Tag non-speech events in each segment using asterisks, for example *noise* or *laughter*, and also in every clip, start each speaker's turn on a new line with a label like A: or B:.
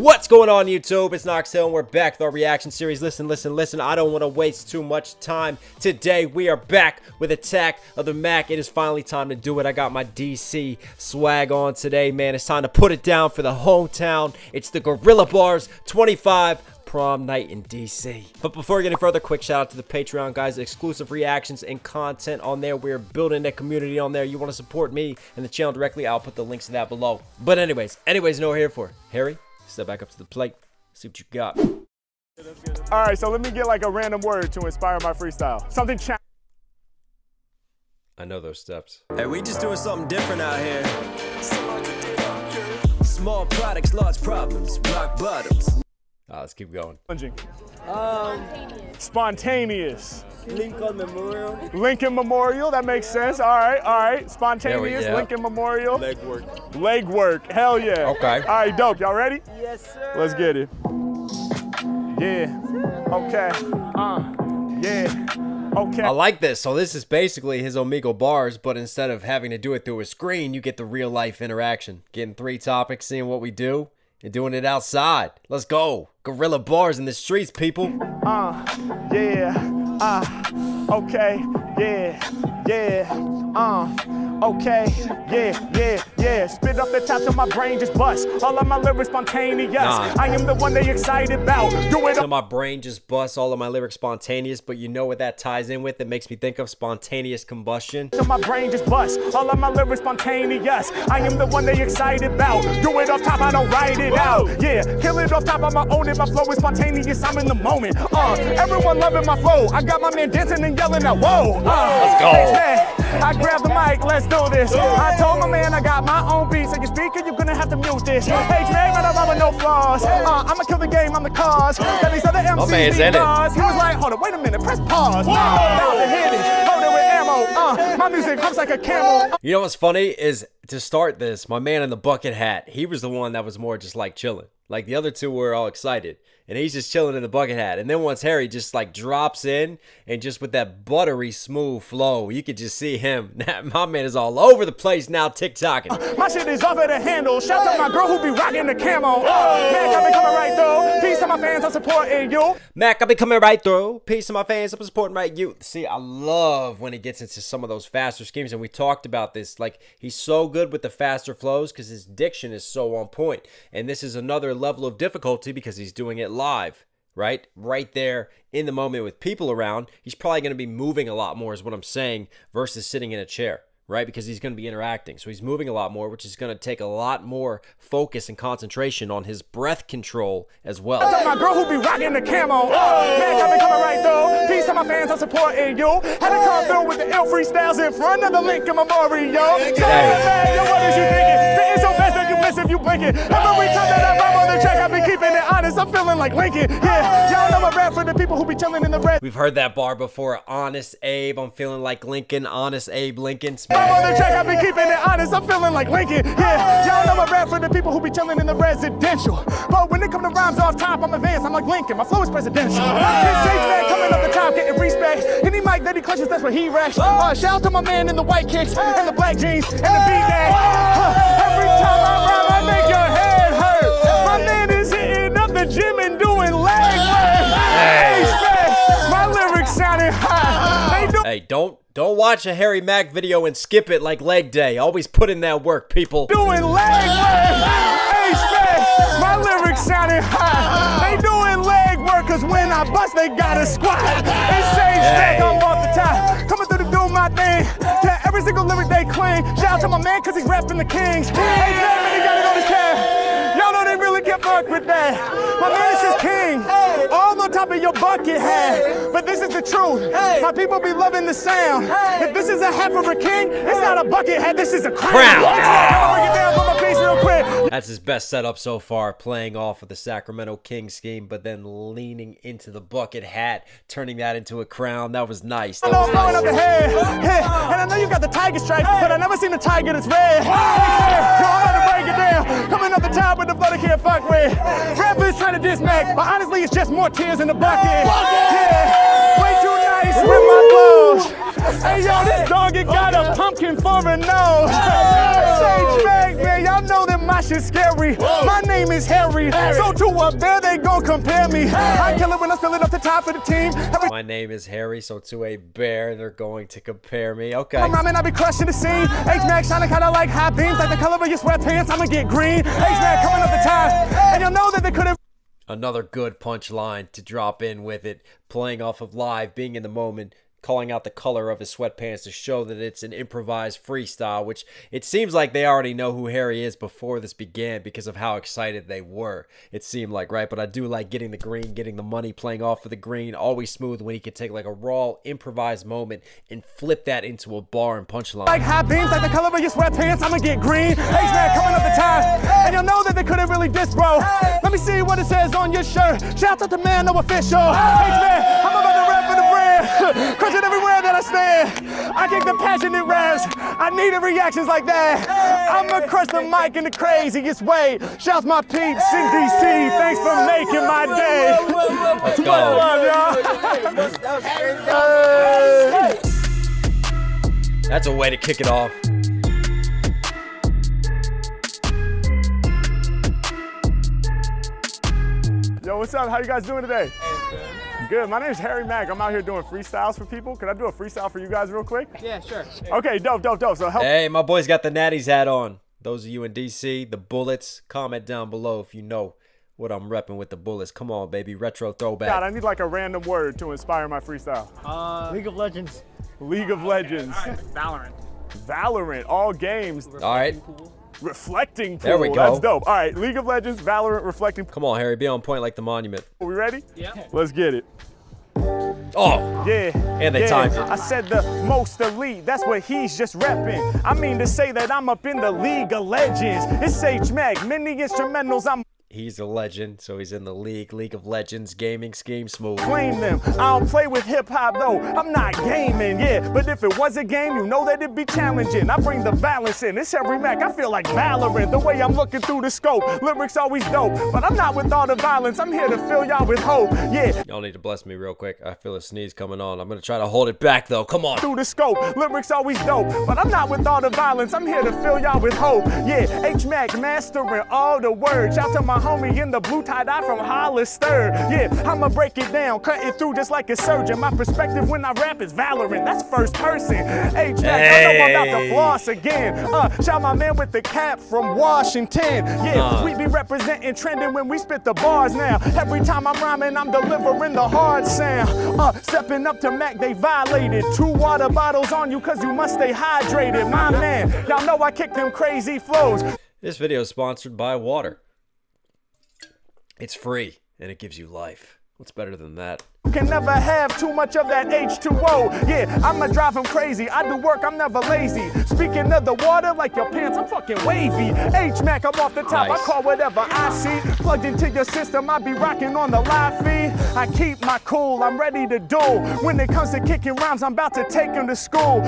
A: What's going on YouTube? It's Knox Hill and we're back with our reaction series. Listen, listen, listen. I don't want to waste too much time. Today we are back with Attack of the Mac. It is finally time to do it. I got my DC swag on today, man. It's time to put it down for the hometown. It's the Guerrilla Bars 25 prom night in DC. But before we get any further, quick shout out to the Patreon guys, exclusive reactions and content on there. We're building a community on there. You want to support me and the channel directly, I'll put the links to that below. But anyways, anyways, we're here for. Harry, step back up to the plate. See what you got.
B: All right, so let me get like a random word to inspire my freestyle. Something cha-
A: I know those steps.
C: Hey, we just doing something different out here. Small products, large problems, rock bottoms.
A: Ah, let's keep going.
B: challenging. Spontaneous.
C: Lincoln Memorial.
B: Lincoln Memorial, that makes sense. All right, all right. Spontaneous,
A: yeah.
B: Lincoln Memorial.
C: Leg work.
B: Leg work, hell yeah.
A: Okay.
B: All right, dope. Y'all ready?
C: Yes, sir.
B: Let's get it. Yeah. Okay. Uh. Yeah. Okay.
A: I like this. So this is basically his Omegle bars, but instead of having to do it through a screen, you get the real life interaction. Getting three topics, seeing what we do, and doing it outside. Let's go. Guerrilla bars in the streets, people.
B: Uh, yeah, uh, okay, yeah, yeah, uh, okay, yeah, yeah, yeah. Spit off the top till my brain just bust. All of my lyrics spontaneous.
A: Nah.
B: I am the one they excited about. Do it
A: So my brain just busts all of my lyrics spontaneous, but you know what that ties in with? It makes me think of spontaneous combustion.
B: till my brain just bust. All of my lyrics spontaneous. I am the one they excited about. Do it off top, I don't write it out. Yeah, kill it off top, I'ma own it. My flow is spontaneous, I'm in the moment. Uh, everyone loving my flow. I got my man dancing and yelling out, whoa. Uh,
A: Let's go.
B: man, I grab the mic, let's do this. I told my man I got my own beat, so you speaker, you're gonna have to mute this. Hey, man, but I'm with no flaws. Uh, I'ma kill the game, I'm the cause. That these other MCs
A: man's
B: be
A: in it.
B: bars. He was like, hold up, wait a minute, press pause. Now to hit it, load it with ammo. Uh, my music humps like a camel.
A: You know what's funny is to start this, my man in the bucket hat, he was the one that was more just like chilling. Like the other two were all excited. And he's just chilling in the bucket hat. And then once Harry just like drops in and just with that buttery smooth flow, you could just see him. *laughs* My man is all over the place now TikToking.
B: My shit is off of the handle. Shout out to my girl who be rocking the camo. Uh, man, I be coming right through. Peace to my fans, I'm supporting you.
A: Mac, I'll be coming right through. Peace to my fans. I'm supporting right you. See, I love when he gets into some of those faster schemes, and we talked about this. Like he's so good with the faster flows because his diction is so on point. And this is another level of difficulty because he's doing it live, right? Right there in the moment with people around. He's probably going to be moving a lot more, is what I'm saying, versus sitting in a chair. Right, because he's going to be interacting. So he's moving a lot more, which is going to take a lot more focus and concentration on his breath control as well.
B: To my girl who be rocking the camo. Uh, man, I be coming right through. Peace to my fans, I'm supporting you. Had to come through with the ill freestyles in front of the Lincoln Memorial. Say, man, yo, what is you thinking? Fitting so fast that you miss if you blink it. Every time that I rap on the track, I be keeping it honest. I'm feeling like Lincoln. Yeah, y'all know I rap for the people who be chilling in the red.
A: We've heard that bar before. Honest Abe, I'm feeling like Lincoln. Honest Abe Lincoln.
B: I'm on the track, I be keeping it honest. I'm feeling like Lincoln. Yeah, y'all know my rap for the people who be chilling in the residential. But when it come to rhymes off top, I'm advanced. I'm like Lincoln. My flow is presidential. His stage man coming up the top, getting respect. Any mic that he clutches, that's what he wrecks. Uh, shout out to my man in the white kicks and the black jeans and the V-neck. Huh, every time I rhyme, I make your head gym and doing leg work. Hey, my lyrics sounding high. They do
A: Hey, don't don't watch a Harry Mack video and skip it like leg day. Always put in that work, people.
B: doing leg work. Hey, Spade, my lyrics sounding high. They doing leg work, cause when I bust, they gotta squat. They say stack, I'm off the top. Coming through to do my thing. Yeah, every single lyric they clean. Shout out to my man, cause he's rapping the kings. Hey, man, man, he got it on his cab. My man is king. Your bucket hat. But this is the truth. My people be loving the sound. If this is a hat for a king, it's not a bucket hat, this is a crown.
A: Crown.
B: Break it down for my piece real quick.
A: That's his best setup so far, playing off of the Sacramento Kings scheme, but then leaning into the bucket hat, turning that into a crown. That was nice. That
B: I know
A: was
B: I'm throwing up the
A: nice.
B: head. Yeah, And I know you got the tiger stripe, but I never seen a tiger that's red. Yo, I'm about to break it down. Coming up the top with the blood I can't fuck with. Rappers trying to diss Mac, but honestly, it's just more tears in the bucket. Yeah, way too nice with my blows. Hey yo, this dog it got a pumpkin for a nose. Sage Mag, man, y'all know that my shit's scary. My name is Harry, so to a bear they gon' compare me. I kill it when I spill it off the top of the team. Every
A: My name is Harry, so to a bear, they're going to compare me. Okay.
B: time I'm in, I be crushing the scene. H Mac shining kinda like high beams, like the color of your sweatpants. I'ma get green. H Mac coming up the top. and you'll know that they could've.
A: Another good punch line to drop in with it, playing off of live, being in the moment, calling out the color of his sweatpants to show that it's an improvised freestyle, which it seems like they already know who Harry is before this began because of how excited they were. It seemed like, right? But I do like getting the green, getting the money, playing off of the green, always smooth when he could take like a raw, improvised moment and flip that into a bar and punchline.
B: Like high beams, like the color of your sweatpants, I'ma get green. H man coming up the time, and you'll know that they couldn't really diss, bro. Let me see what it says on your shirt. Shout out to man, no official. H man, I'm about to crushing everywhere that I stand. I kick the passionate raps. I needed reactions like that. I'ma crush the mic in the craziest way. Shouts my peeps in DC. Thanks for making my day.
A: Let's *laughs* go.
B: Love y'all.
A: That's a way to kick it off.
B: Yo, what's up? How you guys doing today? Good. My name is Harry Mack. I'm out here doing freestyles for people. Could I do a freestyle for you guys real quick?
D: Yeah, sure.
B: Okay, dope, dope, dope. So help.
A: Hey, my boy's got the Natty's hat on. Those of you in DC, the Bullets, comment down below if you know what I'm repping with the Bullets. Come on, baby. Retro throwback.
B: God, I need like a random word to inspire my freestyle.
D: Uh, League of Legends.
B: League of Legends,
D: Valorant.
B: Valorant, all games,
A: All right.
B: Reflecting pool.
A: There we go.
B: That's dope. All right, League of Legends, Valorant, reflecting.
A: Come on, Harry. Be on point like the monument.
B: Are We ready?
D: Yeah.
B: Let's get it.
A: Oh,
B: Yeah.
A: And they
B: yeah.
A: timed it.
B: I said the most elite. That's what he's just repping. I mean to say that I'm up in the League of Legends. It's H Mag, many instrumentals. I'm
A: he's a legend, so he's in the league. League of Legends gaming scheme smooth.
B: claim them. I don't play with hip hop though. I'm not gaming, yeah. But if it was a game, you know that it'd be challenging. I bring the balance in. It's every Mac. I feel like Valorant. The way I'm looking through the scope. Lyrics always dope. But I'm not with all the violence. I'm here to fill y'all with hope. Yeah.
A: Y'all need to bless me real quick. I feel a sneeze coming on. I'm gonna try to hold it back though. Come on.
B: through the scope. Lyrics always dope, but I'm not with all the violence. I'm here to fill y'all with hope. Yeah, H Mac mastering all the words. Shout to my homie in the blue tie dye from Hollister. Yeah, I'ma break it down, cut it through just like a surgeon. My perspective when I rap is Valorant. That's first person. H Mac, I know I'm about to
A: Hey.
B: floss again. Uh, shout my man with the cap from Washington. Yeah,
A: Uh.
B: we be representing trending when we spit the bars now. Every time I'm rhyming, I'm delivering the hard sound. Uh, stepping up to Mac, they violated. Two water bottles on you, cause you must stay hydrated. My man, y'all know I kick them crazy flows.
A: This video is sponsored by water. It's free and it gives you life. What's better than that?
B: Can never have too much of that H2O. Yeah, I'ma drive him crazy. I do work, I'm never lazy. Speaking of the water, like your pants, I'm fucking wavy. H Mac, I'm off the top.
A: Nice.
B: I call whatever I see. Plugged into your system, I be rocking on the live feed. I keep my cool, I'm ready to duel. When it comes to kicking rhymes, I'm about to take him to school.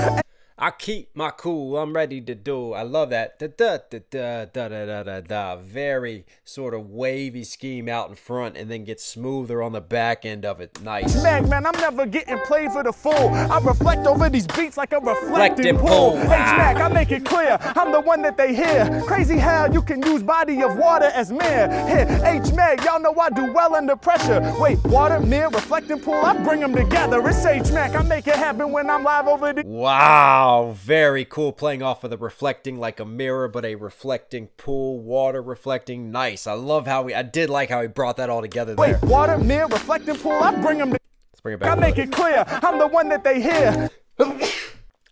A: I keep my cool. I'm ready to do. I love that. Da da da da da da da da. da. Very sort of wavy scheme out in front, and then gets smoother on the back end of it. Nice.
B: Man, man, I'm never getting played for the fool. I reflect over these beats like a reflecting pool.
A: Hey,
B: Smack, ah. I make it clear, I'm the one that they hear. Crazy how you can use body of water as mirror. Here, H Mac, y'all know I do well under pressure. Wait, water, mirror, reflecting pool, I bring them together. It's H Mac, I make it happen when I'm live over the.
A: Wow very cool. Playing off of the reflecting like a mirror, but a reflecting pool, water reflecting. Nice. I love how we. I did like how he brought that all together there.
B: Wait, water, mirror, reflecting pool, I bring them.
A: Let's bring it back.
B: I
A: make
B: it clear, I'm the one that they hear. *laughs*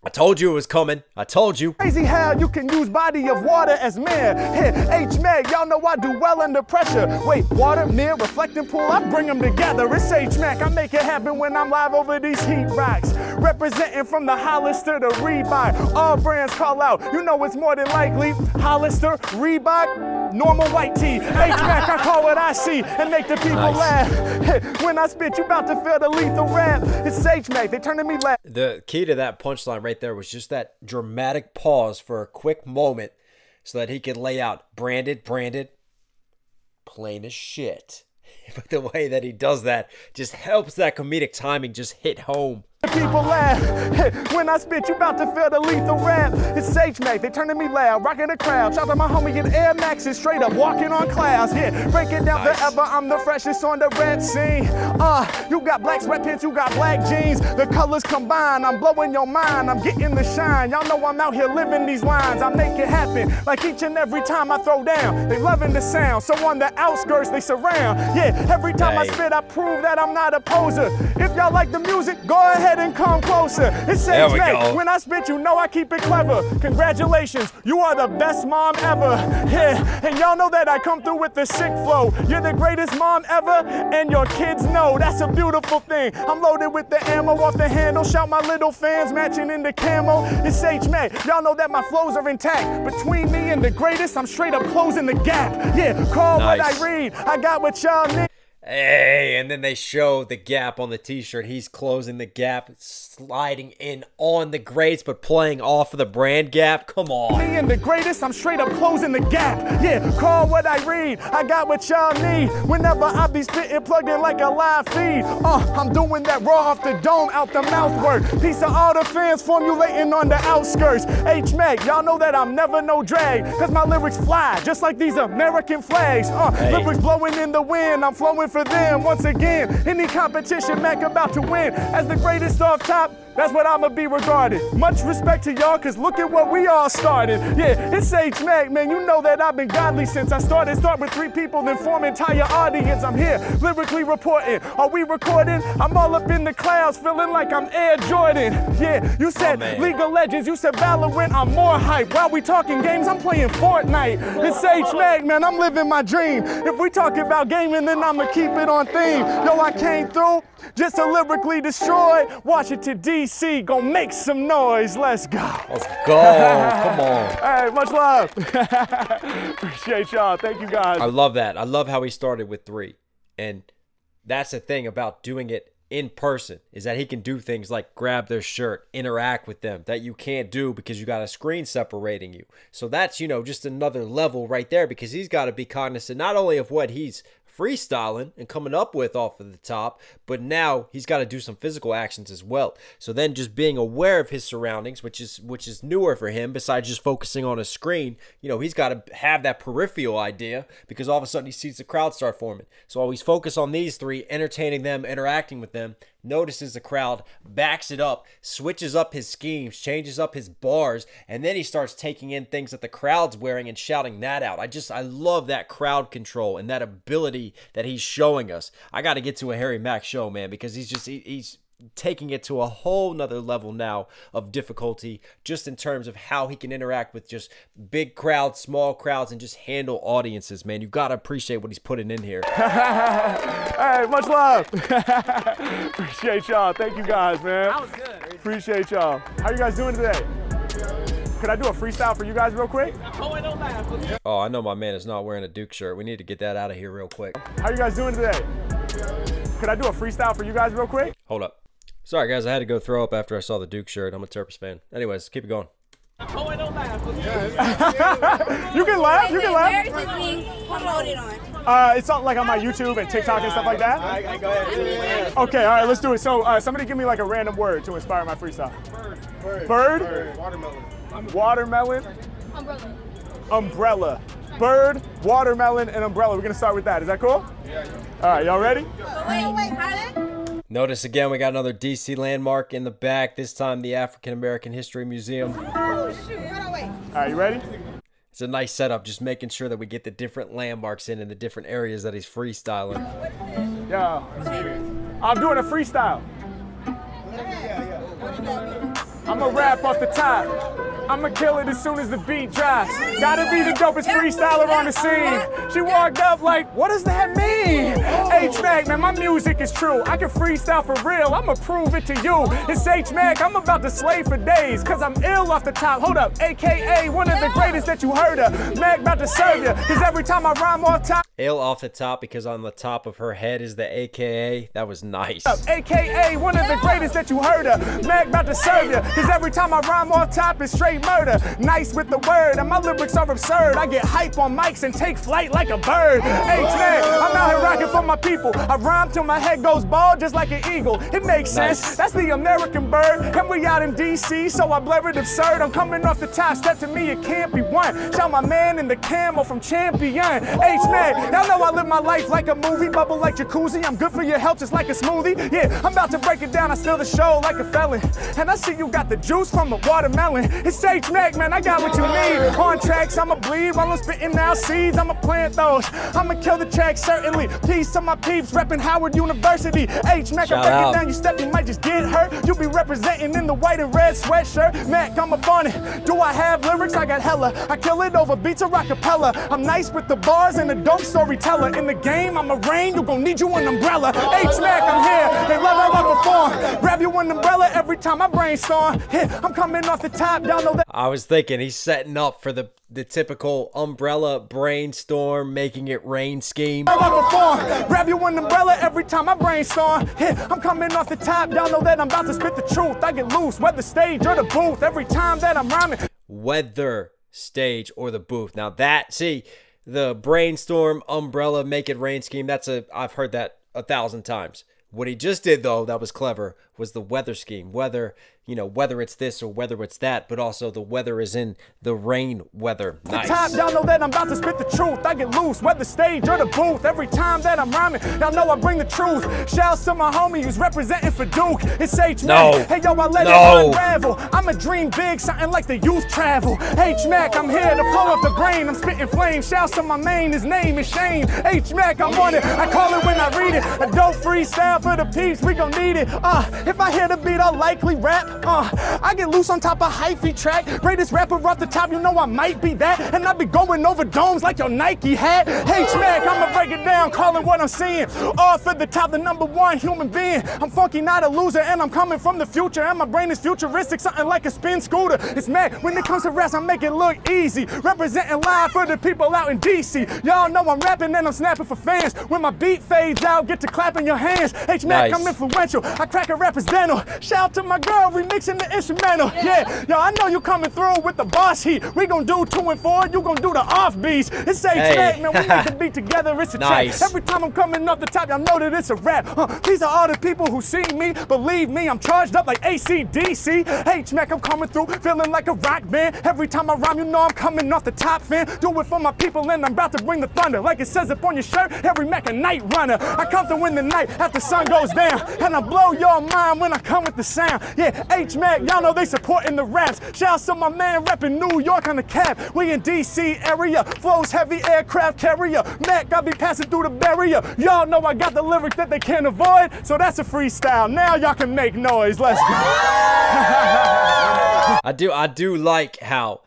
A: I told you it was coming. I told you.
B: Crazy how you can use body of water as mirror. Here, H Mac, y'all know I do well under pressure. Wait, water, mirror, reflecting pool, I bring them together. It's H Mac, I make it happen when I'm live over these heat rocks. Representing from the Hollister to Reebok. All brands call out, you know it's more than likely. Hollister, Reebok, normal white tee. H Mac, I call what I see and make the people
A: Nice.
B: laugh. when I spit, you about to feel the lethal rap. It's H Mac, they turning me laugh.
A: The key to that punchline right there was just that dramatic pause for a quick moment so that he could lay out branded, branded, plain as shit. *laughs* But the way that he does that just helps that comedic timing just hit home.
B: People laugh *laughs* when I spit. You about to feel the lethal rap. It's H Mac. They turning me loud, rocking the crowd. Shout out my homie in Air Maxes, straight up walking on clouds. Yeah, breaking down
A: Nice.
B: forever. I'm the freshest on the rap scene. Uh, you got black sweatpants, you got black jeans. The colors combine. I'm blowing your mind. I'm getting the shine. Y'all know I'm out here living these lines. I make it happen like each and every time I throw down. They loving the sound. So on the outskirts they surround. Yeah, every time I spit, I prove that I'm not a poser. If y'all like the music, go ahead and come closer. It's
A: There
B: H
A: we go.
B: When I spit, you know I keep it clever. Congratulations, you are the best mom ever. Yeah, and y'all know that I come through with the sick flow. You're the greatest mom ever, and your kids know that's a beautiful thing. I'm loaded with the ammo off the handle. Shout my little fans matching in the camo. It's H Mac. Y'all know that my flows are intact. Between me and the greatest, I'm straight up closing the gap. Yeah, call
A: Nice.
B: what I read. I got what y'all need.
A: Hey, and then they show the gap on the t-shirt. He's closing the gap, sliding in on the greats, but playing off of the brand gap. Come on.
B: me and the greatest, I'm straight up closing the gap. Yeah, call what I read. I got what y'all need. Whenever I be spitting, plugged in like a live feed. Uh, I'm doing that raw off the dome, out the mouth work. Piece of all the fans formulating on the outskirts. H Mac, y'all know that I'm never no drag. Cause my lyrics fly, just like these American flags. Uh,
A: Hey.
B: lyrics blowing in the wind. I'm flowing for them once again. Any competition, Mac about to win. As the greatest off top, that's what I'ma be regarded. Much respect to y'all, cause look at what we all started. Yeah, it's H Mac, man. You know that I've been godly since I started. Start with three people, then form entire audience. I'm here, lyrically reporting. Are we recording? I'm all up in the clouds, feeling like I'm Air Jordan. Yeah, you said oh,
A: man.
B: League of Legends, you said Valorant, I'm more hype. While we talking games, I'm playing Fortnite. It's H Mac, man. I'm living my dream. If we talk about gaming, then I'ma keep it on theme. Yo, I came through just to lyrically destroy. Washington, D.C., Gonna make some noise. Let's go.
A: Let's go. Come on. *laughs*
B: Hey, much love. *laughs* Appreciate y'all. Thank you guys.
A: I love that. I love how he started with three. And that's the thing about doing it in person is that he can do things like grab their shirt, interact with them that you can't do because you got a screen separating you. So that's, you know, just another level right there because he's got to be cognizant not only of what he's freestyling and coming up with off of the top, but now he's got to do some physical actions as well. So then just being aware of his surroundings, which is which is newer for him besides just focusing on a screen, you know, he's got to have that peripheral idea because all of a sudden he sees the crowd start forming. So always focus on these three, entertaining them, interacting with them, notices the crowd, backs it up, switches up his schemes, changes up his bars, and then he starts taking in things that the crowd's wearing and shouting that out. I just I love that crowd control and that ability that he's showing us. I got to get to a Harry Mack show, man, because he's just he, he's taking it to a whole nother level now of difficulty just in terms of how he can interact with just big crowds small crowds and just handle audiences man you got to appreciate what he's putting in here *laughs*
B: hey, much love. *laughs* Appreciate y'all. Thank you guys, man.
D: That was good.
B: Appreciate y'all. How you guys doing today? Could I do a freestyle for you guys real quick?
D: Oh, I don't laugh.
A: Oh i know my man is not wearing a duke shirt we need to get that out of here real quick
B: How you guys doing today? Could I do a freestyle for you guys real quick?
A: hold up sorry guys i had to go throw up after i saw the duke shirt i'm a terps fan anyways keep it going
D: Oh, I don't laugh. Okay.
B: You can laugh. You can laugh.
E: Where is this being promoted on?
B: Uh, it's on, like on my YouTube and TikTok and stuff like that. Okay, all right, let's do it. So, uh, somebody give me like a random word to inspire my freestyle. Bird. Bird.
C: Watermelon.
B: Watermelon.
E: Umbrella.
B: Umbrella. Bird, watermelon, and umbrella. We're gonna start with that. Is that cool?
C: Yeah,
B: All right, y'all ready?
E: Wait, wait, pardon?
A: Notice again we got another dc landmark in the back this time the african american history museum
E: Oh, shoot. Hold on, wait.
B: All right, you ready?
A: it's a nice setup just making sure that we get the different landmarks in and the different areas that he's freestyling
B: Yo, I'm doing a freestyle. I'm a rap off the top. I'ma kill it as soon as the beat drops. Gotta be the dopest freestyler on the scene. She walked up like, what does that mean? H Mac, man, my music is true. I can freestyle for real. I'ma prove it to you. It's H Mac. I'm about to slay for days. Cause I'm ill off the top. Hold up, AKA one of the greatest that you heard of. Mac about to serve you. Cause every time I rhyme off top.
A: ill off the top because on the top of her head is the aka that was nice
B: AKA one of the greatest that you heard of. Mac about to serve you. Cause every time I rhyme off top it's straight murder. Nice with the word, and my lyrics are absurd. I get hype on mics and take flight like a bird. H Mac, I'm out here rocking for my people. I rhyme till my head goes bald just like an eagle. It makes sense. That's the American bird. And we out in DC, so I blare it absurd. I'm coming off the top step to me, it can't be one. Shout my man in the camo from Champion. H man, y'all know I live my life like a movie, bubble like jacuzzi. I'm good for your health just like a smoothie. Yeah, I'm about to break it down. I steal the show like a felon. And I see you got the juice from the watermelon. It's H Mac, man. I got what you need. On tracks, I'ma bleed while I'm spitting out seeds. I'ma plant those. I'ma kill the track, certainly. Peace to my peeps, repping Howard University. H Mac, I
A: Shout
B: break it down. You step, you might just get hurt. You be representing in the white and red sweatshirt. Mac, I'm up on it. Do I have lyrics? I got hella. I kill it over beats or acapella. I'm nice with the bars and a dope storyteller. In the game, I'm a rain. You gon' need you an umbrella. H Mac, I'm here. They love how I perform. Grab you an umbrella every time I brainstorm. Yeah, I'm coming off the top.
A: I was thinking he's setting up for the the typical umbrella brainstorm, making it rain scheme.
B: How I perform. Grab you an umbrella every time I brainstorm. Yeah, I'm coming off the top. Y'all know that I'm about to spit the truth. I get loose, whether stage or the booth. Every time that I'm rhyming.
A: weather stage or the booth. Now that see the brainstorm umbrella make it rain scheme. That's a I've heard that a thousand times. What he just did though that was clever was the weather scheme. Whether you know whether it's this or whether it's that, but also the weather is in the rain weather. Nice.
B: y'all know that I'm about to spit the truth. I get loose, whether stage or the booth. Every time that I'm rhyming, y'all know I bring the truth. Shouts to my homie who's representing for Duke. It's H
A: No.
B: Mac. Hey yo, I let
A: No.
B: it unravel. I'ma dream big, something like the youth travel. H Mac, I'm here to flow up the brain. I'm spitting flames. Shouts to my main, his name is Shane. H Mac, I'm on it. I call it when I read it. A dope freestyle for the peeps, we gon' need it. Uh, if I hear the beat, I'll likely rap. Uh, I get loose on top of hyphy track. Greatest rapper off the top, you know I might be that. And I be going over domes like your Nike hat. H Mac, I'ma break it down, calling what I'm seeing. Off at the top, the number one human being. I'm funky, not a loser, and I'm coming from the future. And my brain is futuristic, something like a spin scooter. It's mad. When it comes to raps, I make it look easy. Representing live for the people out in DC. Y'all know I'm rapping and I'm snapping for fans. When my beat fades out, get to clapping your hands. H Mac,
A: Nice.
B: I'm influential. I crack a rapper's dental. Shout out to my girl remixing the instrumental. Yeah, yo, I know you coming through with the boss heat. We gonna do two and four, you gonna do the off beats. It's H
A: Hey.
B: Mac, man. We make the beat together. It's a
A: Nice.
B: track. Every time I'm coming off the top, y'all know that it's a rap. Uh, these are all the people who see me. Believe me, I'm charged up like ACDC. H Mac, I'm coming through, feeling like a rock band. Every time I rhyme, you know I'm coming off the top fan. Do it for my people, and I'm about to bring the thunder. Like it says up on your shirt, every Mac a night runner. I come to win the night after the sun goes down. And I blow your mind when I come with the sound. Yeah, H Mac, y'all know they supporting the raps. Shouts to my man repping New York on the cap. We in DC area, flows heavy aircraft carrier. Mac, I be passing through the barrier. Y'all know I got the lyrics that they can't avoid. So that's a freestyle. Now y'all can make noise. Let's go. *laughs*
A: I do I do like how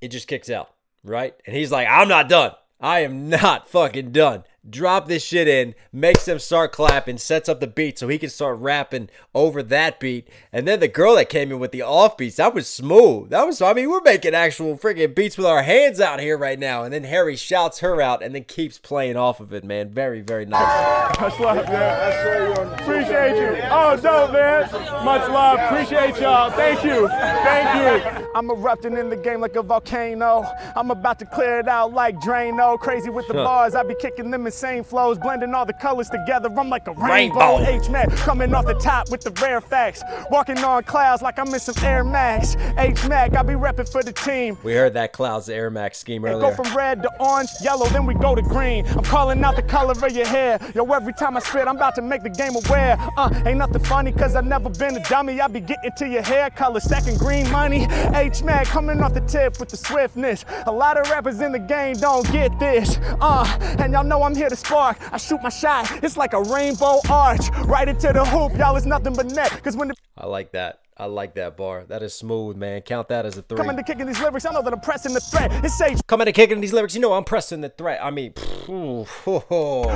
A: it just kicks out, right? And he's like, I'm not done. I am not fucking done. Drop this shit in, makes them start clapping, sets up the beat so he can start rapping over that beat. And then the girl that came in with the off beats, that was smooth. That was, I mean, we're making actual freaking beats with our hands out here right now. And then Harry shouts her out and then keeps playing off of it, man. Very, very nice.
B: Much love, man. That's very good. Appreciate you. Oh, dope, man. Much love. Appreciate y'all. Thank you. Thank you. I'm erupting in the game like a volcano. I'm about to clear it out like Drano. Crazy with the bars. I be kicking them insane flows, blending all the colors together. I'm like a rainbow.
A: Rainbow.
B: H-Mac coming off the top with the rare facts. Walking on clouds like I'm in some Air Max. H-Mac, I be repping for the team.
A: We heard that Clouds Air Max scheme earlier
B: Go
A: earlier.
B: from red to orange, yellow, then we go to green. I'm calling out the color of your hair. Yo, every time I spit, I'm about to make the game aware. Uh, ain't nothing funny, cause I've never been a dummy. I be getting to your hair color, stacking green money. H Mac coming off the tip with the swiftness. A lot of rappers in the game don't get this. Uh, and y'all know I'm here to spark. I shoot my shot, it's like a rainbow arch. Right into the hoop, y'all, it's nothing but net. Cause when the
A: I like that. I like that bar. That is smooth, man. Count that as a three.
B: coming to kicking these lyrics, I know that I'm pressing the threat. It's H
A: Coming to kicking these lyrics, you know I'm pressing the threat. I mean, phew,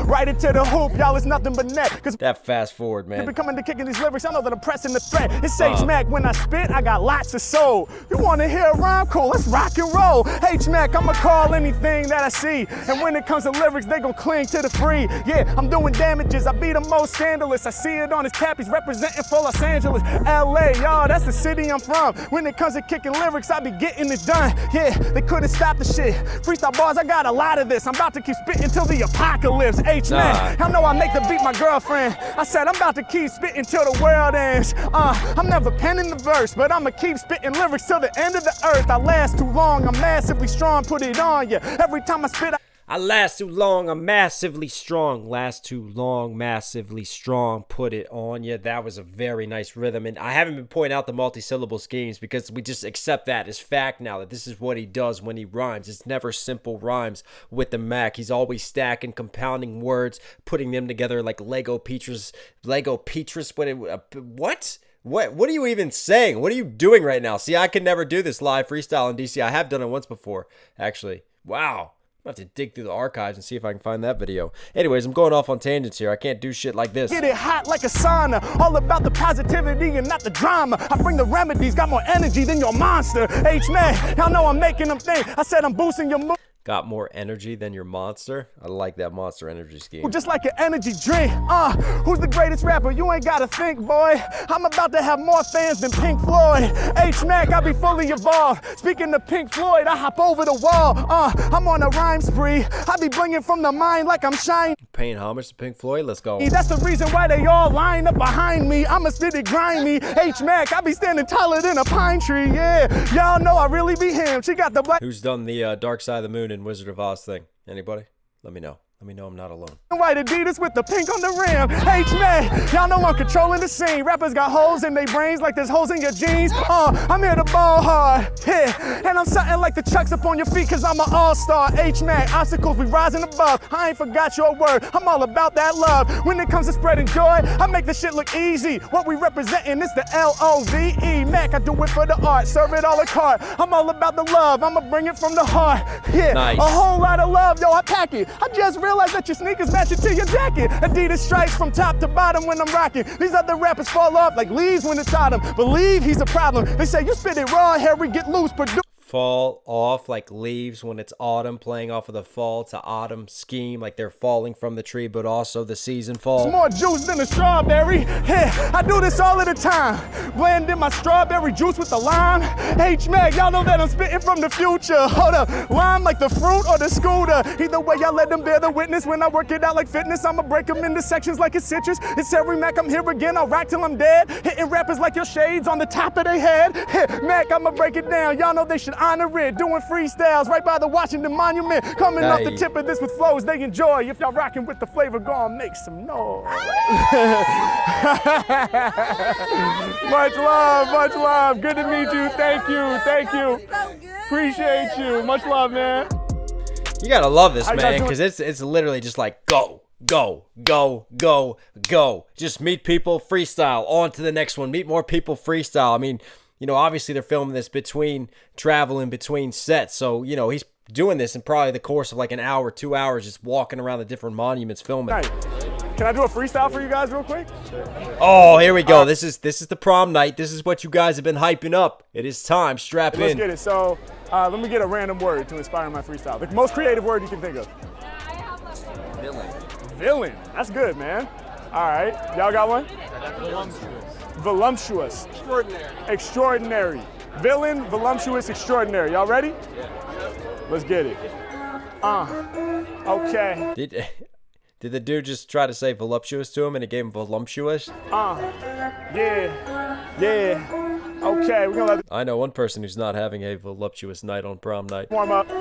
B: right into the hoop, y'all, it's nothing but net. Cause
A: that fast forward,
B: Be
A: man.
B: coming to kicking these lyrics, I know that I'm pressing the threat. It's H
A: Uh.
B: Mac when I spit, I got lots of soul. You wanna hear a rhyme? Cool, let's rock and roll. H Mac, I'ma call anything that I see. And when it comes to lyrics, they gon' cling to the free. Yeah, I'm doing damages, I be the most scandalous. I see it on his cap, he's representing for Los Angeles. LA, y'all. That's the city I'm from. When it comes to kicking lyrics, I be getting it done. Yeah, they couldn't stop the shit. Freestyle bars, I got a lot of this. I'm about to keep spitting till the apocalypse. H man,
A: Nah.
B: I know I make the beat my girlfriend. I said I'm about to keep spitting till the world ends. Uh, I'm never penning the verse, but I'ma keep spitting lyrics till the end of the earth. I last too long, I'm massively strong, put it on ya. Every time I spit, I
A: I last too long, I'm massively strong. Last too long, massively strong. Put it on you. That was a very nice rhythm. And I haven't been pointing out the multi-syllable schemes because we just accept that as fact now that this is what he does when he rhymes. It's never simple rhymes with the Mac. He's always stacking, compounding words, putting them together like Lego Petrus. Lego Petrus. What? Uh, what? What what are you even saying? What are you doing right now? See, I can never do this live freestyle in DC. I have done it once before, actually. Wow. I'm have to dig through the archives and see if I can find that video. Anyways, I'm going off on tangents here. I can't do shit like this.
B: Get it hot like a sauna. All about the positivity and not the drama. I bring the remedies, got more energy than your monster. H man, y'all know I'm making them think. I said I'm boosting your mood.
A: Got more energy than your monster. I like that monster energy scheme.
B: Just like an energy drink. Uh, who's the greatest rapper? You ain't gotta think, boy. I'm about to have more fans than Pink Floyd. H Mac, I be fully evolved. Speaking of Pink Floyd, I hop over the wall. Uh, I'm on a rhyme spree. I be bringing from the mind like I'm shiny.
A: Paying homage to Pink Floyd. Let's go.
B: That's the reason why they all line up behind me. I'ma spit grimy. H Mac, I be standing taller than a pine tree. Yeah, y'all know I really be him. She got the black
A: Who's done the uh, Dark Side of the Moon and Wizard of Oz thing? Anybody? Let me know. Let me know I'm not alone.
B: white Adidas with the pink on the rim. H man, y'all know I'm controlling the scene. Rappers got holes in their brains like there's holes in your jeans. Uh, I'm here to ball hard. Yeah, and I'm something like the chucks up on your feet cause I'm an all-star. H man, obstacles we rising above. I ain't forgot your word. I'm all about that love. When it comes to spreading joy, I make the shit look easy. What we representing is the L-O-V-E. Mac, I do it for the art. Serve it all a cart. I'm all about the love. I'ma bring it from the heart. Yeah,
A: Nice.
B: a whole lot of love, yo, I pack it. I just realized that your sneakers match it to your jacket. Adidas stripes from top to bottom when I'm rocking. These other rappers fall off like leaves when it's autumn. Believe he's a problem. They say you spit it raw, Harry, get loose, Purdue.
A: Fall off like leaves when it's autumn, playing off of the fall to autumn scheme, like they're falling from the tree, but also the season fall.
B: More juice than a strawberry. I do this all of the time. Blending my strawberry juice with the lime. H Mac, y'all know that I'm spitting from the future. Hold up, lime like the fruit or the scooter. Either way, y'all let them bear the witness. When I work it out like fitness, I'ma break them into sections like it's citrus. It's every Mac, I'm here again. I'll rock till I'm dead. Hitting rappers like your shades on the top of their head. Mac, I'ma break it down. Y'all know they should honor it. Doing freestyles right by the Washington Monument. Coming off the tip of this with flows they enjoy. If y'all rocking with the flavor, go on, make some noise. *laughs* much love, much love. Good to meet you. Thank you, thank you. Appreciate you. Much love, man.
A: You gotta love this, man, because it's it's literally just like go, go, go, go, go. Just meet people, freestyle. On to the next one. Meet more people, freestyle. I mean, you know, obviously they're filming this between travel and between sets, so you know he's doing this in probably the course of like an hour, two hours, just walking around the different monuments filming.
B: Night. Can I do a freestyle for you guys real quick?
A: Oh, here we go. This is this is the prom night. This is what you guys have been hyping up. It is time. Strap
B: Let's
A: in.
B: get it. So, uh, let me get a random word to inspire my freestyle. The most creative word you can think of. Villain. Villain. That's good, man. All right. Y'all got one? Voluptuous. Extraordinary. Extraordinary. Villain, voluptuous, extraordinary. Y'all ready? Yeah. Let's get it. Uh. Okay.
A: Did *laughs* did the dude just try to say voluptuous to him and it gave him voluptuous?
B: Uh. Yeah. Yeah. Okay. We're gonna let
A: I know one person who's not having a voluptuous night on prom night.
B: warm up. *laughs*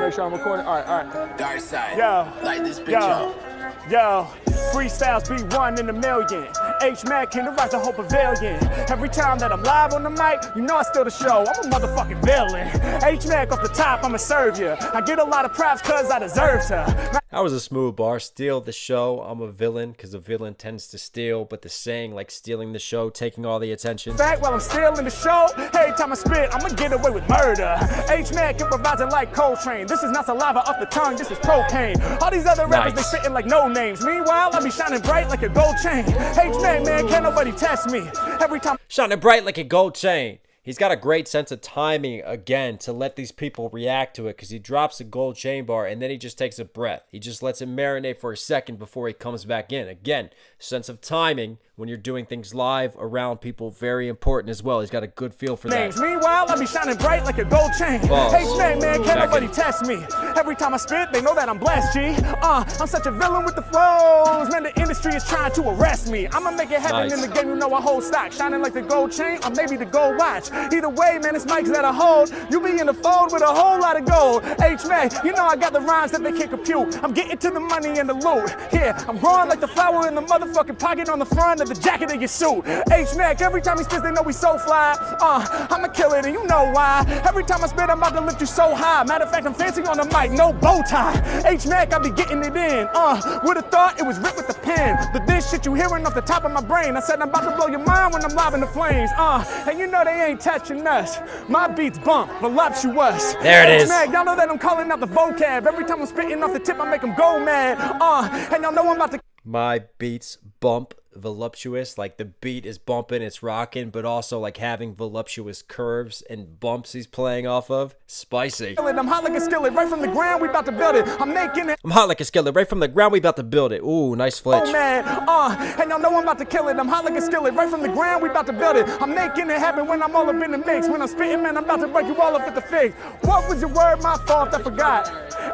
B: Make sure I'm recording. All right. All right.
F: Dark side.
B: Yo.
F: Light this bitch
B: Yo,
F: up.
B: Yo, freestyles be one in a million. H Mac can rock the whole pavilion. Every time that I'm live on the mic, you know I steal the show. I'm a motherfucking villain. H Mac off the top, I'ma serve ya. I get a lot of props cause I deserve to.
A: That was a smooth bar. Steal the show. I'm a villain because a villain tends to steal, but the saying like stealing the show, taking all the attention.
B: Fact, while I'm stealing the show, every time I spit, I'ma get away with murder. H Mac improvising like Coltrane. This is not saliva off the tongue, this is propane. All these other rappers,
A: Nice.
B: they spitting like no names. Meanwhile, I be shining bright like a gold chain. H Mac, man, can't nobody test me. Every time
A: Shining bright like a gold chain. He's got a great sense of timing again to let these people react to it because he drops a gold chain bar and then he just takes a breath. He just lets it marinate for a second before he comes back in. Again, sense of timing when you're doing things live around people, very important as well. He's got a good feel for that.
B: Meanwhile, I be shining bright like a gold chain.
A: Balls.
B: Hey, man, man, can't
A: Back
B: nobody
A: in.
B: test me. Every time I spit, they know that I'm blessed, G. Uh, I'm such a villain with the flows. Man, the industry is trying to arrest me. I'ma make it happen
A: Nice.
B: in the game. You know I hold stock, shining like the gold chain or maybe the gold watch. Either way, man, it's mics that I hold. You be in the fold with a whole lot of gold. H Mac, you know I got the rhymes that they can't compute. I'm getting to the money and the loot. Yeah, I'm growing like the flower in the motherfucking pocket on the front of the jacket of your suit. H Mac, every time he spits, they know we so fly. Uh, I'ma kill it and you know why. Every time I spit, I'm about to lift you so high. Matter of fact, I'm fancy on the mic, no bow tie. H Mac, I be getting it in. Uh, would've thought it was ripped with the pen. But this shit you hearing off the top of my brain. I said I'm about to blow your mind when I'm live in the flames. Uh, and you know they ain't touching us. My beats bump, voluptuous.
A: There it is.
B: H-Mac, y'all know that I'm calling out the vocab. Every time I'm spitting off the tip, I make them go mad. Uh, and y'all know I'm about to
A: my beats bump voluptuous like the beat is bumping it's rocking but also like having voluptuous curves and bumps he's playing off of spicy.
B: I'm hot like a skillet. Right from the ground, we about to build it. I'm making it.
A: i'm hot like a skillet right from the ground we about to build it ooh nice flinch
B: Oh man, uh, and y'all know I'm about to kill it. I'm hot like a skillet. Right from the ground, we about to build it. I'm making it happen when I'm all up in the mix. When I'm spitting, man, I'm about to break you all up with the fix. What was your word? My fault, I forgot.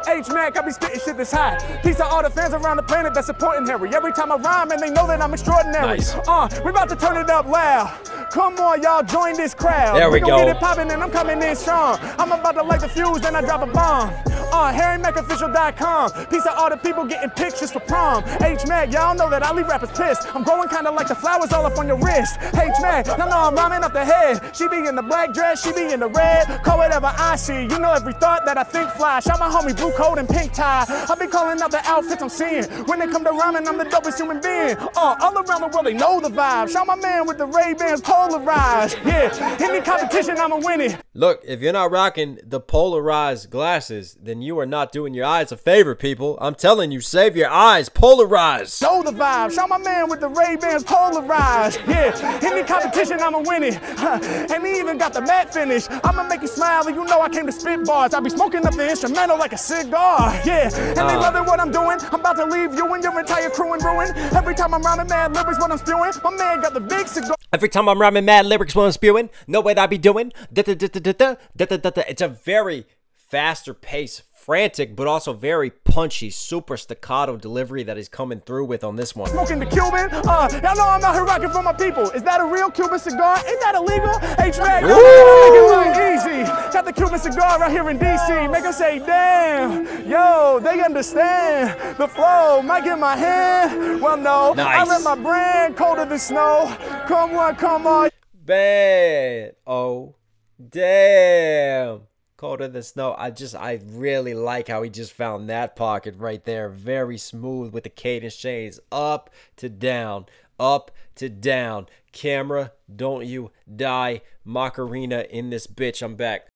B: H Mac, I be spitting shit that's hot. Peace to all the fans around the planet that's supporting Harry. Every time I rhyme, and they know that I'm extraordinary.
A: Nice.
B: Uh, we about to turn it up loud. Come on, y'all, join this crowd.
A: There we
B: gon'
A: go.
B: Get it poppin' and I'm coming in strong. I'm about to light the fuse, then I drop a bomb. Uh, HarryMackOfficial.com. Peace to all the people getting pictures for prom. H Mac, y'all know that I leave rappers pissed. I'm growing kinda like the flowers all up on your wrist. H Mac, y'all know I'm rhyming up the head. She be in the black dress, she be in the red. Call whatever I see. You know every thought that I think fly. Shout my homie blue coat and pink tie. I be calling out the outfits I'm seeing. When they come to rhyming, I'm the dopest human being. Uh, all around the world they know the vibe. Shout my man with the Ray Bans polarized. Yeah, any competition I'ma win it.
A: Look if you're not rocking the polarized glasses then you are not doing your eyes a favor people i'm telling you save your eyes polarized
B: Show the vibe. Show my man with the Ray Bans polarized. Yeah, any competition, I'ma win it. Huh, And he even got the matte finish. I'ma make you smile, and you know I came to spit bars. I be smoking up the instrumental like a cigar. Yeah, and they
A: Ah.
B: loving what I'm doing. I'm about to leave you and your entire crew in ruin. Every time I'm rhyming mad lyrics, what I'm spewing. My man got the big cigar.
A: Every time I'm rhyming mad lyrics while I'm spewing, know what I be doing? Da-da-da-da-da-da, da-da-da-da. It's a very faster pace, frantic, but also very punchy, super staccato delivery that he's coming through with on this one.
B: Smoking the Cuban. Uh, y'all know I'm out here rocking for my people. Is that a real Cuban cigar? Ain't that illegal? H-Mac, y'all know I make it look easy. Got the Cuban cigar right here in DC. Make them say, damn. Yo, they understand the flow. Might get my hand. Well, no.
A: Nice.
B: I rep my brand colder than snow. Come on, come on.
A: Bad. Oh, damn. Colder than snow. I just, I really like how he just found that pocket right there. Very smooth with the cadence change. Up to down. Up to down. Camera, don't you die. Macarena in this bitch. I'm back.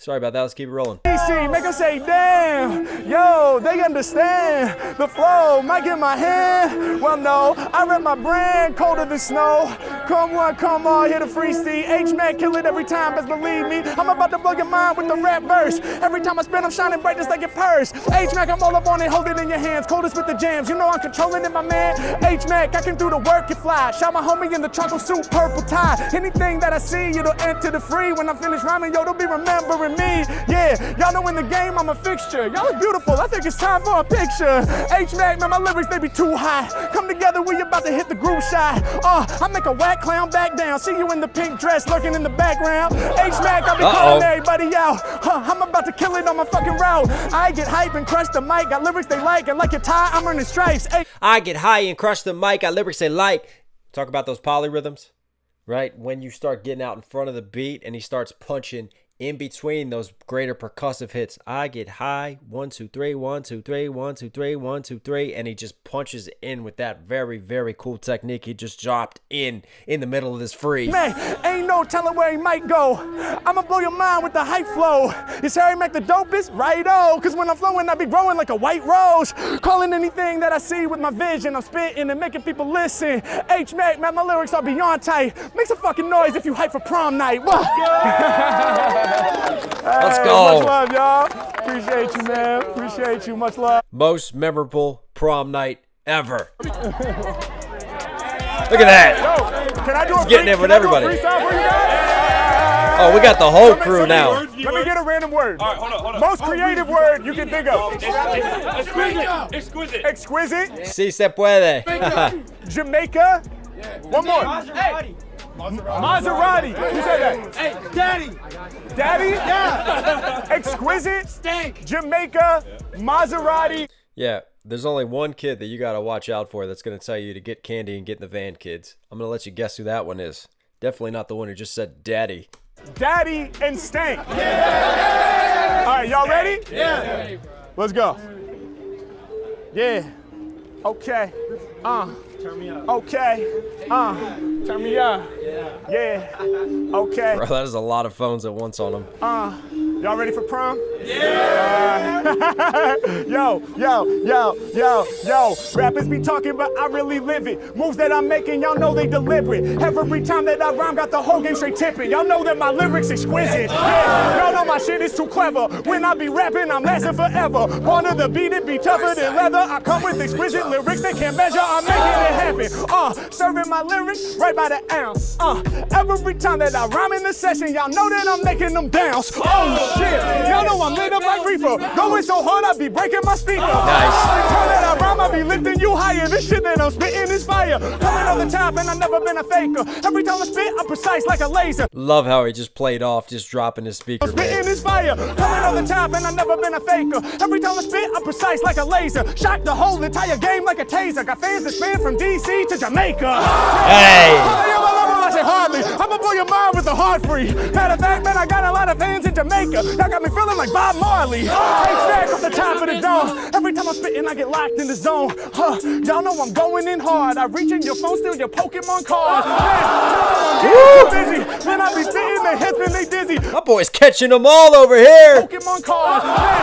A: Sorry about that. Let's keep it rolling.
B: DC, make them say, damn, yo, they understand the flow. Might get my hand, well, no, I rep my brand colder than snow. Come on, come on, hit a free C. H Mac, kill it every time, best believe me. I'm about to blow your mind with the rap verse. Every time I spin, I'm shining bright just like your purse. H Mac, I'm all up on it, hold it in your hands, coldest with the jams. You know I'm controlling it, my man. H Mac, I can do the work, you fly. Shout my homie in the chocolate suit, purple tie. Anything that I see, it'll enter the free. When I finish rhyming, yo, they'll be remembering me. Yeah, y'all know in the game I'm a fixture. Y'all look beautiful. I think it's time for a picture. H Mac, man, my lyrics they be too high. Come together, we about to hit the groove shot. Uh, I make a whack clown back down. See you in the pink dress lurking in the background. H Mac, I be
A: Uh-oh.
B: calling everybody out. Huh, I'm about to kill it on my fucking route. I get hype and crush the mic. Got lyrics they like, and like your tie, I'm earning stripes. Hey,
A: I get high and crush the mic. I lyrics they like. Talk about those polyrhythms, right? When you start getting out in front of the beat and he starts punching in between those greater percussive hits. I get high, one, two, three, one, two, three, one, two, three, one, two, three, and he just punches in with that very, very cool technique he just dropped in in the middle of this freeze.
B: Man, ain't no telling where he might go. I'ma blow your mind with the hype flow. Is Harry Mack the dopest? Righto, cause when I'm flowing, I be growing like a white rose. Calling anything that I see with my vision, I'm spitting and making people listen. H Mac, man, my lyrics are beyond tight. Make some fucking noise if you hype for prom night. What? *laughs*
A: Let's go.
B: Much love, y'all. Appreciate you, man. Appreciate you. Much love.
A: Most memorable prom night ever. Look at that.
B: Yo, can I do a
A: getting
B: free-
A: in with
B: can I do a
A: everybody.
B: freestyle for you guys?
A: Oh, we got the whole
B: me-
A: crew
B: let me-
A: now.
B: Let me get a random word.
D: All right, hold on, hold on.
B: Most creative word you can think of.
D: Exquisite. Exquisite.
B: Exquisite.
A: Si se puede.
B: Jamaica. One more. Maserati. Who said that?
D: Hey, daddy.
B: Daddy? Yeah. *laughs* Exquisite.
D: Stank.
B: Jamaica. Maserati.
A: yeah, there's only one kid that you got to watch out for that's going to tell you to get candy and get in the van, kids. I'm going to let you guess who that one is. Definitely not the one who just said daddy.
B: Daddy and Stank. All right, y'all ready? Yeah. Let's go. Yeah. Okay. Uh. Turn me up. Okay. Uh. Turn me up. Yeah. Okay.
A: Bro, that is a lot of phones at once on them.
B: Uh. Y'all ready for prom? Yeah. *laughs* yo, yo, yo, yo, yo. Rappers be talking, but I really live it. Moves that I'm making, y'all know they deliberate. Every time that I rhyme, got the whole game straight tipping. Y'all know that my lyrics exquisite. Yeah, y'all know my shit is too clever. When I be rapping, I'm lasting forever. Born to the beat, it be tougher than leather. I come with exquisite lyrics they can't measure. I'm making it happen. Uh, serving my lyrics right by the ounce. Uh, every time that I rhyme in the session, y'all know that I'm making them bounce. Oh shit, y'all know I'm lit up like reefer. Going so hard, I be breaking my speaker.
A: Nice.
B: Every time that I rhyme, I be lifting you higher. This shit that I'm spitting is fire. Coming on the top, and I've never been a faker. Every time I spit, I'm precise like a laser.
A: Love how he just played off, just dropping his speaker,
B: Spitting
A: man.
B: is fire, coming on the top, and I've never been a faker. Every time I spit, I'm precise like a laser. Shock the whole entire game like a taser. Got fans that span from DC to Jamaica.
A: Hey!
B: I say hardly. I'ma blow your mind with the heart free. Matter of fact, man, I got a lot of fans in Jamaica. Y'all got me feeling like Bob Marley. Hey, stack off the top of the dome. Every time I'm spitting, I get locked in the zone. Huh, y'all know I'm going in hard. I reach in your phone, steal your Pokemon cards. Man, y'all know I'm getting too busy. When I be spitting, they heads and they dizzy.
A: My boy's catching them all over here.
B: Pokemon cards. Man,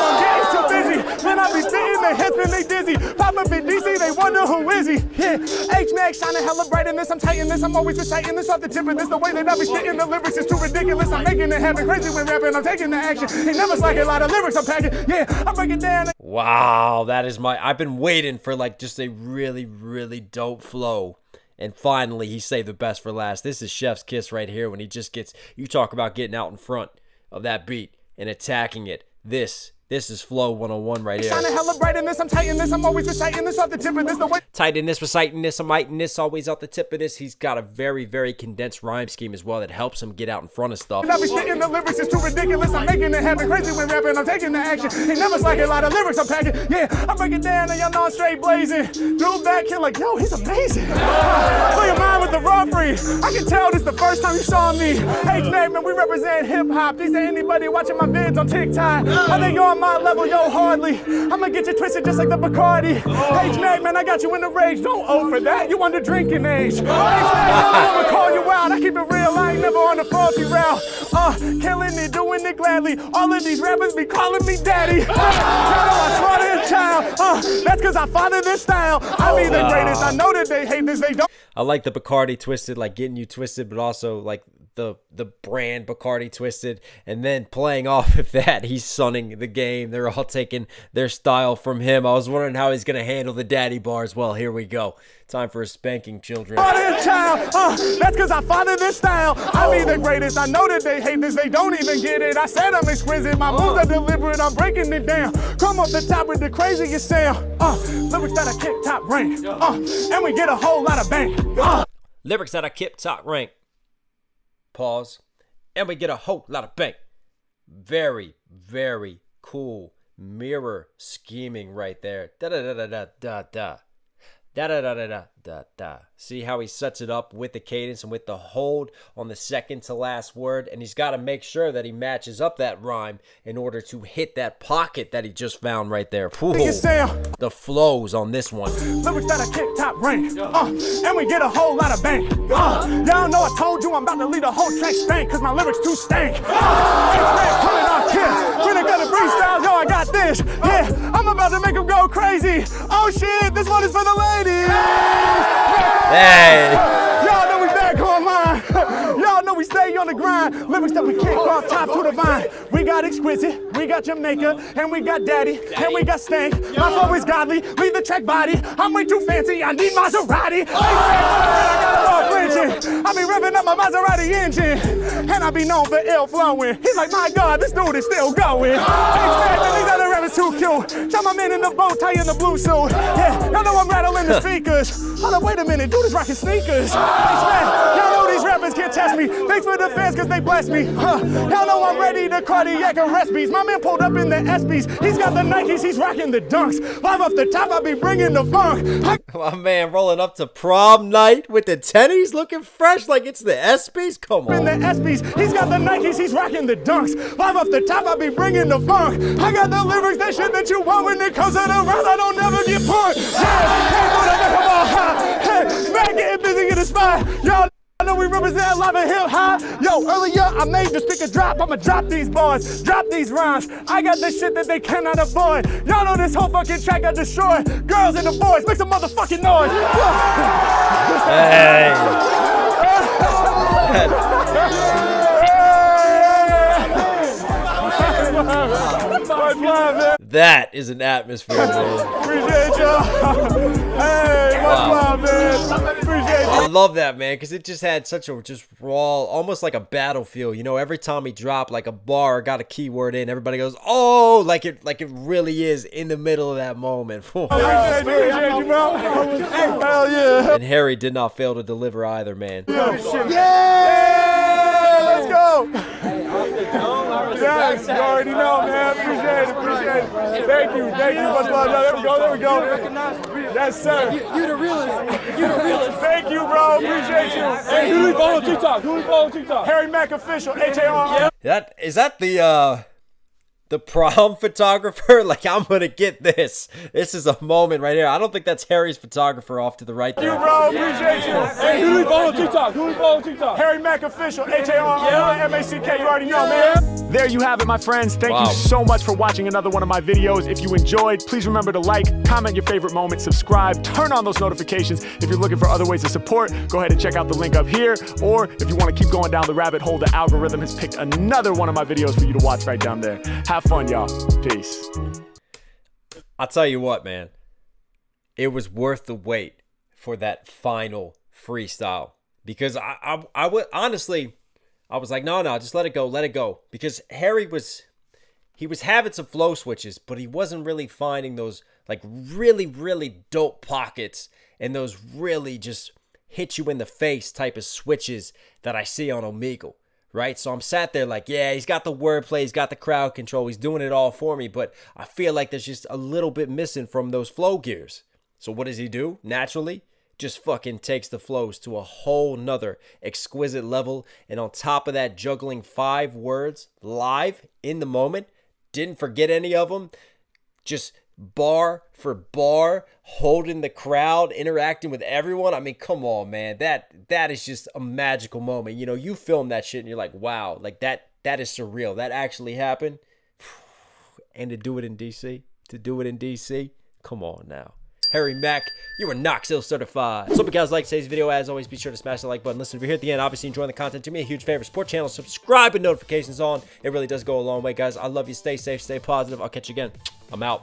B: I'm getting too busy. When I be spitting, they heads and they dizzy. Pop up in DC, they wonder who is he. Yeah, H-Max shining hella bright in this. I'm tighten this. I'm always reciting this off the tip of this. The way that I be spitting the lyrics is too ridiculous. I'm making it happen crazy when rapping. I'm taking the action. Ain't never like a lot of lyrics I'm packing. Yeah, I break it down.
A: Wow, that is my. I've been waiting for like just a really, really dope flow. And finally, he saved the best for last. This is Chef's Kiss right here when he just gets. You talk about getting out in front of that beat and attacking it. This, this is Flow 101 right here.
B: Shining hella bright in this. I'm tighten this. I'm always reciting this off the tip of this. The way
A: Tight in this, reciting this, I'm writing this, always out the tip of this. He's got a very, very condensed rhyme scheme as well that helps him get out in front of stuff.
B: I be spitting the lyrics is too ridiculous. I'm making it happen crazy when rapping. I'm taking the action. Ain't never like a lot of lyrics I'm packing. Yeah, I break it down and y'all know I'm straight blazing. Dude back here like, yo, he's amazing. Blow your mind with the free. I can tell this the first time you saw me. Hey, man, man, we represent hip hop. These ain't anybody watching my vids on TikTok. I think you're my level, yo, hardly. I'ma get you twisted just like the Bacardi. Hey, man, man, I got you in the rage. Don't owe for that. You under drinking age. Hey, I wanna call you out. I keep it real. Ain't never on a faulty route. Uh, killing it, doing it gladly. All of these rappers be calling me daddy. *laughs* I slaughter a child. Uh, that's cause I fathered this style. I be the greatest. I know that they hate this. They don't.
A: I like the Bacardi twisted, like getting you twisted, but also like the the brand Bacardi twisted, and then playing *laughs* off of that, he's sunning the game. They're all taking their style from him. I was wondering how he's gonna handle the daddy bars. Well, here we go. Time for a spanking, children.
B: Father a child. Uh, that's cause I fathered this style. I be the greatest. I know that they hate this. They don't even get it. I said I'm exquisite. My moves are deliberate. I'm breaking it down. Come off the top with the craziest sound. Uh, lyrics that I kick top rank. Uh, and we get a whole lot of bank. Uh,
A: Lyrics that I keep top rank. Pause. And we get a whole lot of bank. Very, very cool mirror scheming right there. Da da da da da da da. Da da da da da da da. See how he sets it up with the cadence and with the hold on the second to last word, and he's got to make sure that he matches up that rhyme in order to hit that pocket that he just found right there.
B: Sound.
A: The flows on this one.
B: Lyrics that I kick top rank. Uh, and we get a whole lot of bank. Uh, y'all know I told you I'm about to lead a whole track stank, cause my lyrics too stank. Uh, H-Man coming on kiss. When I got a freestyle, yo, I got this. Yeah, I'm about to make them go crazy. Oh shit, this one is for the ladies.
A: Hey!
B: On the grind. Lyrics that we kick oh. off top to the vine. We got exquisite, we got Jamaica, and we got daddy, and we got stank. My flow is godly, leave the track body. I'm way too fancy, I need Maserati. Oh. I got a lot flinching. I be revving up my Maserati engine, and I be known for ill flowing. He's like, my God, this dude is still going. Oh. These other rappers too cute. Shot my man in the bow tie in the blue suit. Yeah, y'all know I'm rattling the speakers. Hold up, wait a minute, dude is rocking sneakers. Hey, know these rappers can't test me. Thanks for the fans, cause they bless me. Huh. Y'all know I'm ready to cardiac arrest beats. My man pulled up in the SBs. He's got the Nikes, he's rocking the dunks. Live off the top, I be bringing the funk. I
A: My man rolling up to prom night with the tennies looking fresh like it's the ESPYs? Come
B: in the
A: on.
B: SBs. He's got the Nikes, he's rocking the dunks. Live off the top, I be bringing the funk. I got the lyrics, that shit that you want when it comes to the rounds. I don't never get punked. Yeah, hey, go to make 'em all high. Hey, man, getting busy in the spot. Y'all. Know we represent live and hip hop. Yo, earlier I made the speaker drop. I'ma drop these bars, drop these rhymes. I got this shit that they cannot avoid. Y'all know this whole fucking track got destroyed. Girls and the boys, make some motherfucking noise.
A: Hey. *laughs*
B: Much love, man.
A: That is an atmosphere, man.
B: Appreciate y'all. Hey, much love, man. Appreciate you.
A: I love that, man, because it just had such a just raw, almost like a battlefield. You know, every time he dropped like a bar got a keyword in, everybody goes, "Oh!" Like it, like it really is in the middle of that moment. *laughs*
B: Appreciate you, appreciate you, bro. Hell yeah.
A: and Harry did not fail to deliver either, man.
B: Yeah, let's go. Yes, you already know, man. Appreciate it, appreciate it. Thank you, thank you. Much love. There we go, there we go. Yes, sir.
D: You the realest. You the realest.
B: Thank you, bro. Appreciate you.
D: Hey, who do we follow on TikTok? Who do we follow on TikTok?
B: Harry Mack official, H A R.
A: That is that the uh the prom *laughs* photographer? *laughs* Like I'm gonna get this. This is a moment right here. I don't think that's Harry's photographer off to the right there
B: You,
A: there.
B: bro. Appreciate you.
D: Hey, who do we follow on TikTok? Who we follow on TikTok?
B: Harry Mack official, H A R M A C K. You already know, man. There you have it, my friends. Thank
A: Wow.
B: you so much for watching another one of my videos. If you enjoyed, please remember to like, comment your favorite moment, subscribe, turn on those notifications. If you're looking for other ways to support, go ahead and check out the link up here. Or if you want to keep going down the rabbit hole, the algorithm has picked another one of my videos for you to watch right down there. Have fun, y'all. Peace.
A: I'll tell you what, man. It was worth the wait for that final freestyle because I, I, I would honestly, I was like, no, no, just let it go, let it go. Because Harry was, he was having some flow switches, but he wasn't really finding those like really, really dope pockets and those really just hit you in the face type of switches that I see on Omegle right? So I'm sat there like, yeah, he's got the wordplay, he's got the crowd control, he's doing it all for me, but I feel like there's just a little bit missing from those flow gears. So what does he do? Naturally, just fucking takes the flows to a whole nother exquisite level. And on top of that, juggling five words live in the moment, didn't forget any of them, just bar for bar, holding the crowd, interacting with everyone. I mean, come on, man. That that is just a magical moment. You know, you film that shit and you're like, wow, like that that is surreal. That actually happened. *sighs* And to do it in DC, to do it in DC, come on now. Harry Mack, you are Knox Hill certified. So, hope you guys like today's video. As always, be sure to smash the like button. Listen, if you're here at the end, obviously enjoying the content, do me a huge favor. Support channel, subscribe, and notifications on. It really does go a long way, guys. I love you. Stay safe, stay positive. I'll catch you again. I'm out.